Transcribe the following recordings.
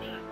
man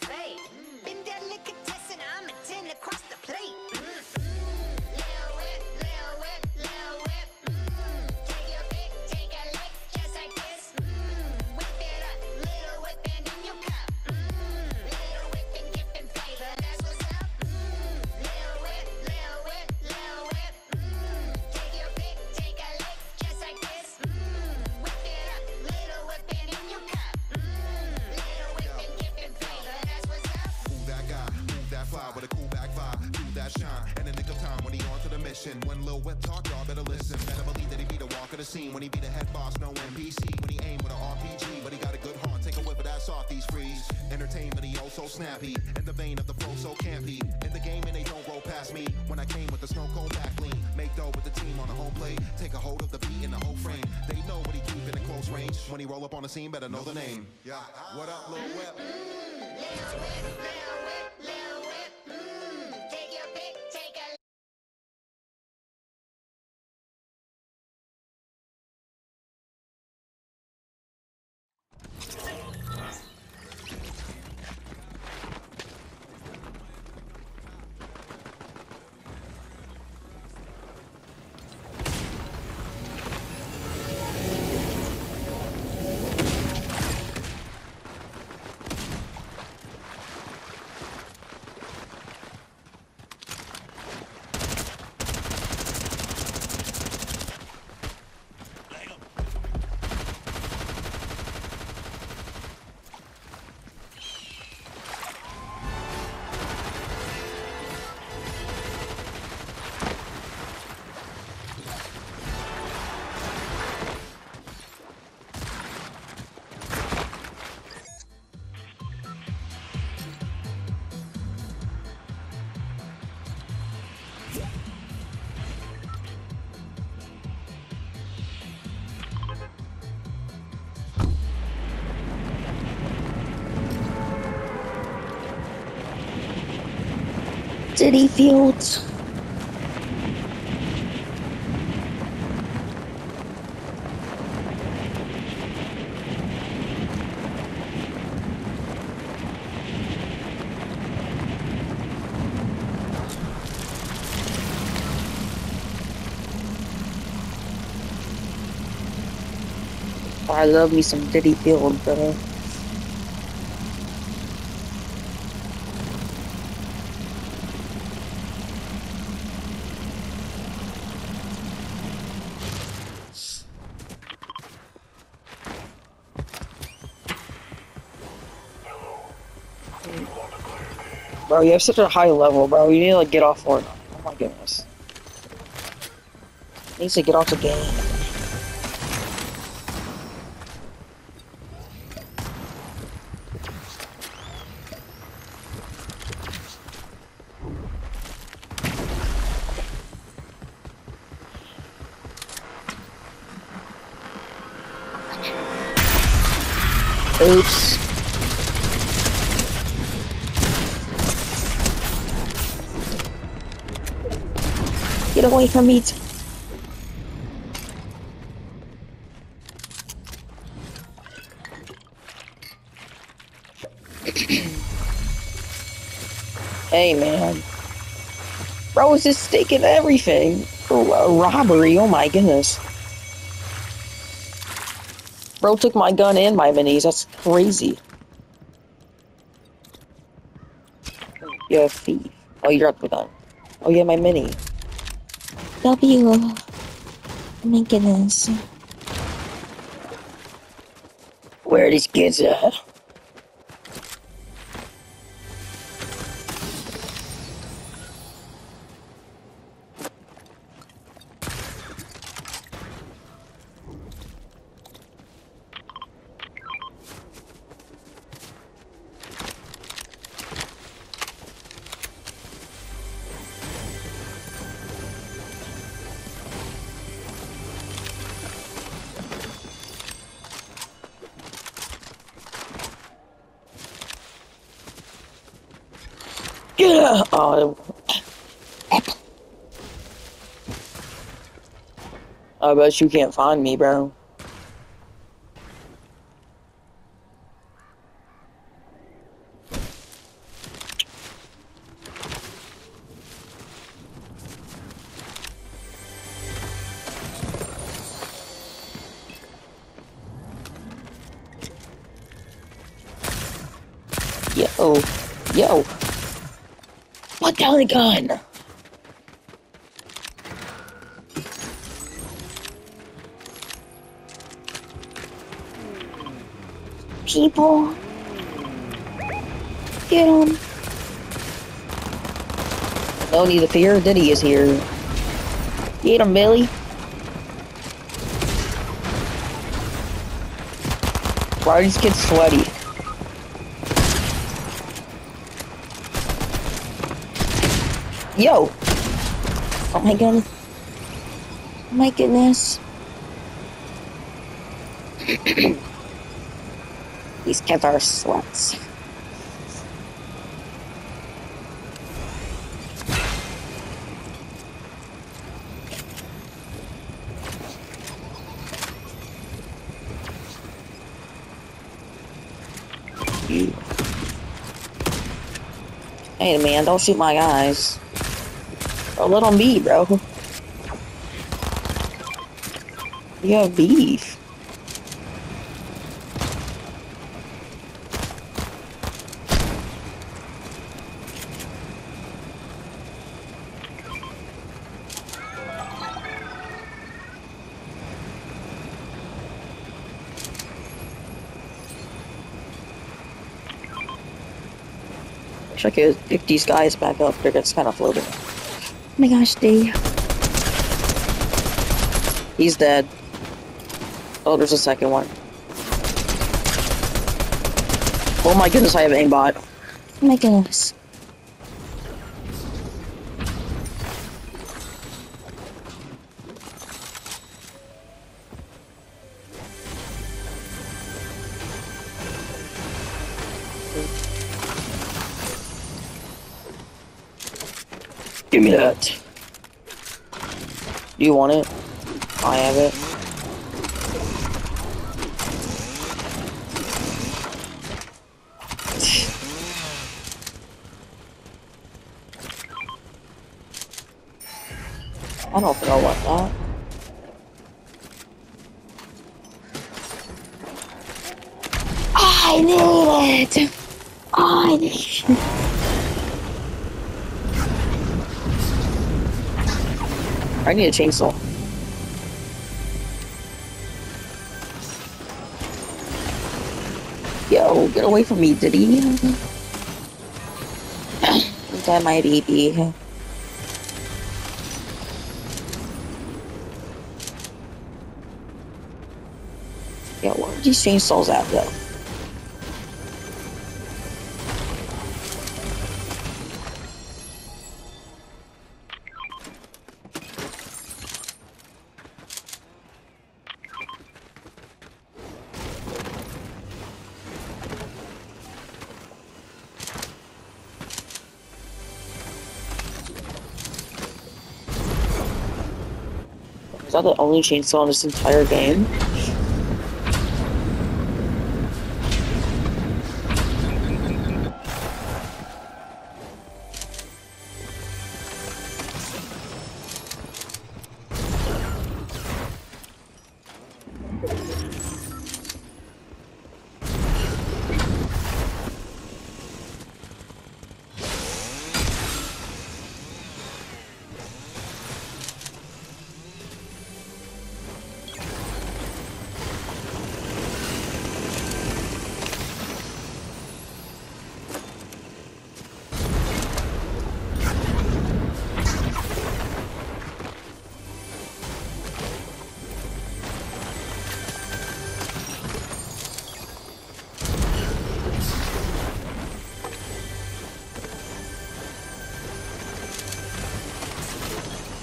Mac. fly with a cool back vibe, do that shine. And the nick of time when he on to the mission. One little whip talk, y'all better listen. Better believe that he be the walk of the scene when he be the head boss, no NPC. When he aim with a RPG, but he got a good heart. Take a whip of that off these freeze. Entertainment, he also snappy. and the vein of the flow, so campy. In the game, and they don't roll past me. When I came with the snow cone back lean, make dough with the team on the home plate. Take a hold of the beat in the whole frame. They know what he keep in the close range. When he roll up on the scene, better know the name. Yeah, what up, Lil Whip? city fields. I love me some Diddy Field, bro. Bro, you have such a high level, bro. You need to like get off Fortnite. Oh my goodness. Needs to get off the game. Oops. Get away from me. hey, man. Bro is just taking everything. A robbery. Oh my goodness. Bro took my gun and my minis. That's crazy. You're a thief. Oh, you're up the gun. Oh, yeah, my mini. W. Goodness. Where are these kids at? Oh. I oh, bet you can't find me, bro. The gun. People. Get him. Need to fear, Diddy is here. Get him, Billy. Why are these kids sweaty? Yo! Oh my goodness. Oh my goodness. These kids are sluts. Hey man, don't shoot my guys. Bro, let them be, bro. You have beef. Wish I could pick these guys back up. They're just kind of floating. Oh my gosh, D. He's dead. Oh, there's a second one. Oh my goodness, I have aimbot. Oh my goodness. Give me that. Do you want it? I have it. I don't think I want that. I need it. I need it. I need a chainsaw. Yo, get away from me, Diddy. That might be. Yeah, where are these chainsaws at though? Is that the only chainsaw in this entire game?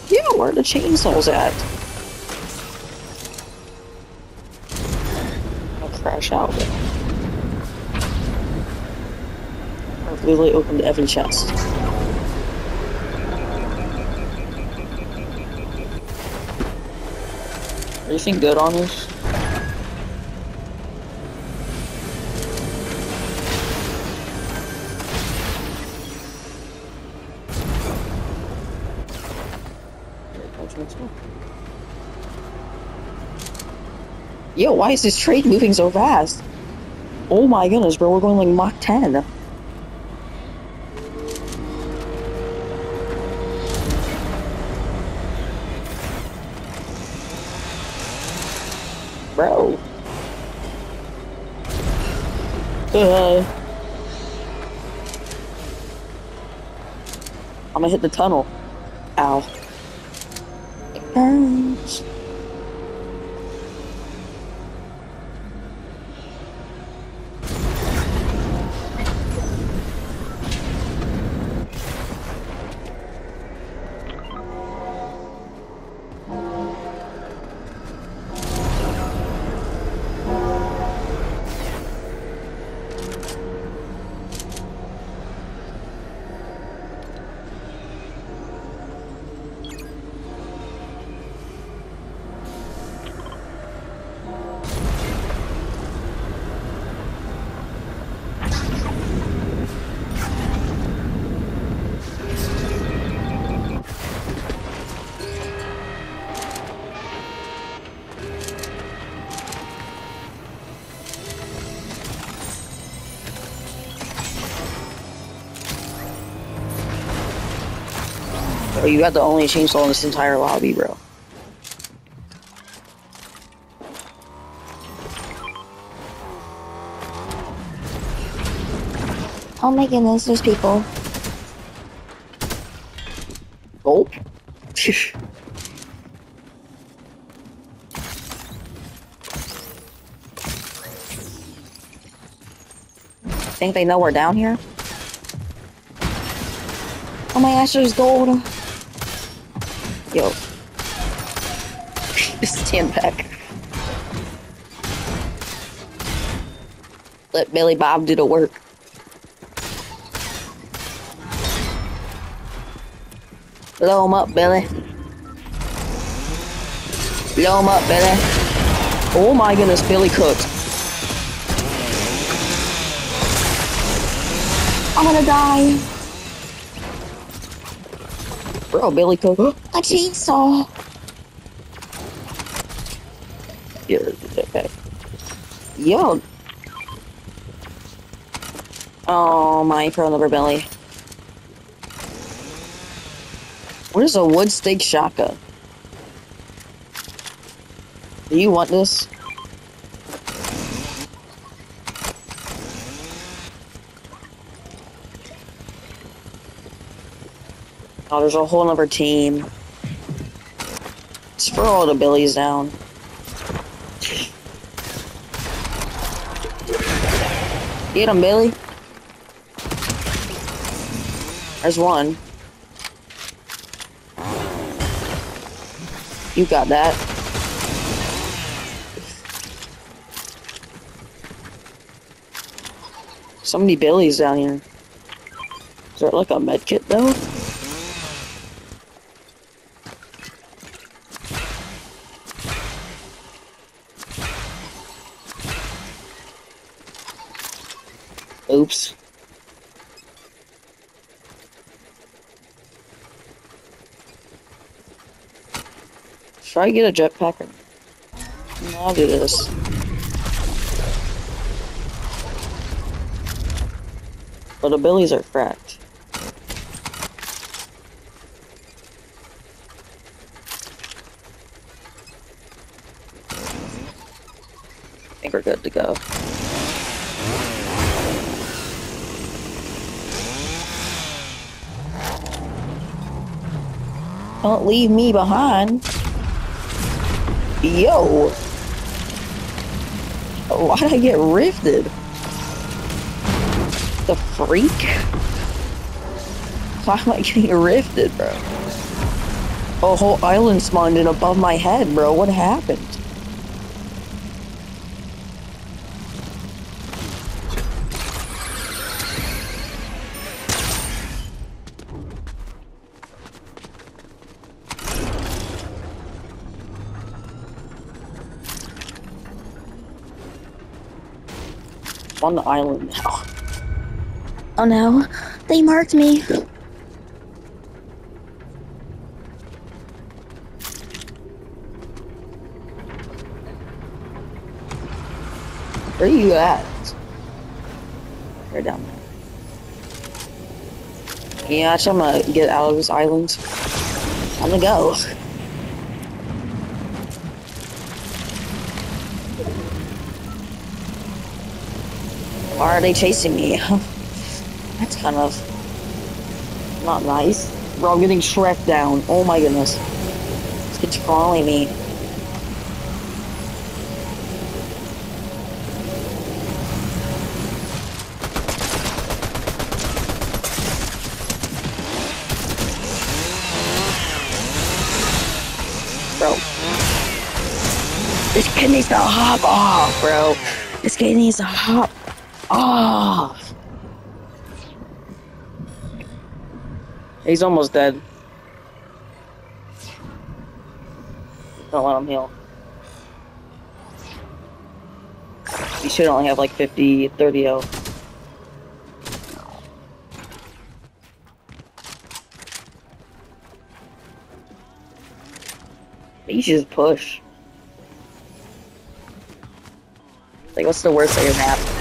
Yeah, where are the chainsaws at? I'll crash out. I've literally opened every chest. Anything good on this? Yo, why is this trade moving so fast? Oh my goodness, bro, we're going like Mach 10. Bro. Uh, I'm gonna hit the tunnel. Ow. Burns. Bro, you got the only chainsaw in this entire lobby, bro. Oh my goodness, there's people. Oh. Gulp. Think they know we're down here? Oh my gosh, there's gold. Yo. Stand back. Let Billy Bob do the work. Blow him up, Billy. Blow him up, Billy. Oh my goodness, Billy cooked. I'm gonna die. Bro, Billy cooked. A chainsaw. Yeah, okay. Yo. Oh my pro number belly. What is a wood stake shotgun? Do you want this? Oh, there's a whole other team. Let's all the billies down. Get him, Billy. There's one. You got that. So many billies down here. Is there like a med kit though? Oops. Should I get a jetpack? No, I'll do this. But the billies are cracked. I think we're good to go. Don't leave me behind. Yo! Why'd I get rifted? The freak? Why am I getting rifted, bro? A whole island spawned in above my head, bro. What happened? On the island now. Oh no, they marked me. Where are you at? They're down there. Yeah, I'm gonna get out of this island. I'm gonna go. Why are they chasing me? That's kind of not nice. Bro, I'm getting Shrek down. Oh my goodness. This kid's following me. Bro. This kid needs to hop off, bro. This kid needs to hop off. He's almost dead. Oh, Don't let him heal. He should only have like 50, 30 health. You should just push. Like, what's the worst that can happen?